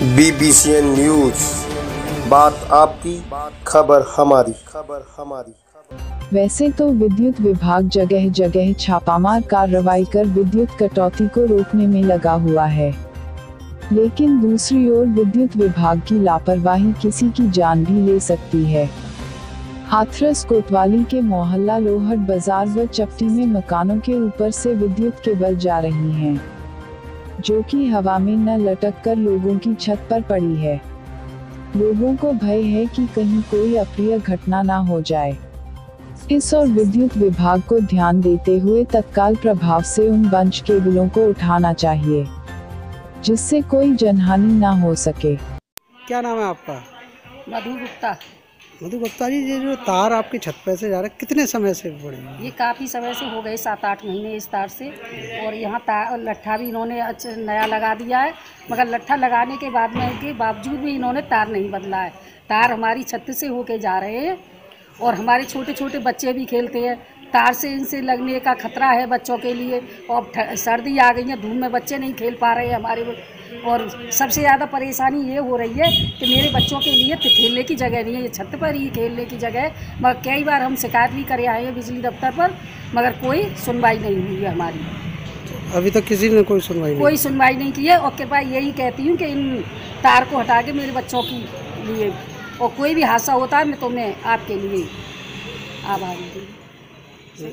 बीबीसीएन news. बात आपकी खबर हमारी। खबर हमारी। वैसे तो विद्युत विभाग जगह जगह छापामार कार्रवाई कर विद्युत कटौती को रोकने में लगा हुआ है। लेकिन दूसरी ओर विद्युत विभाग की लापरवाही किसी की जान भी ले सकती है। हाथरस कोतवाली के मोहल्ला लोहट बाज़ार व चपटी में मकानों के ऊपर से विद्युत केबल जा रही हैं, जो कि हवा में न लटक कर लोगों की छत पर पड़ी है। लोगों को भय है कि कहीं कोई अप्रिय घटना न हो जाए। इस और विद्युत विभाग को ध्यान देते हुए तत्काल प्रभाव से उन बंच केबलों को उठाना चाहिए जिससे कोई जनहानि ना हो सके। क्या नाम है आपका? मधु गुप्ता। मधु गुप्ता जी ये जो तार आपके छत पे से जा रहा है, कितने समय से पड़े ये काफ़ी समय से हो गए सात आठ महीने इस तार से। और यहाँ तार लट्ठा भी इन्होंने नया लगा दिया है। मगर लट्ठा लगाने के बाद में के बावजूद भी इन्होंने तार नहीं बदला है। तार हमारी छत से होके जा रहे हैं और हमारे छोटे छोटे बच्चे भी खेलते हैं। तार से इनसे लगने का खतरा है बच्चों के लिए। और सर्दी आ गई है, धूप में बच्चे नहीं खेल पा रहे हैं हमारे। और सबसे ज़्यादा परेशानी ये हो रही है कि मेरे बच्चों के लिए तो खेलने की जगह नहीं है ये छत पर ही खेलने की जगह है। मगर कई बार हम शिकायत भी करे आए हैं बिजली दफ्तर पर मगर कोई सुनवाई नहीं हुई है हमारी। अभी तक किसी ने कोई सुनवाई नहीं कोई सुनवाई नहीं की है और कृपया यही कहती हूँ कि इन तार को हटा के मेरे बच्चों के लिए और कोई भी हादसा होता है मैं तो मैं आपके लिए आभारी है?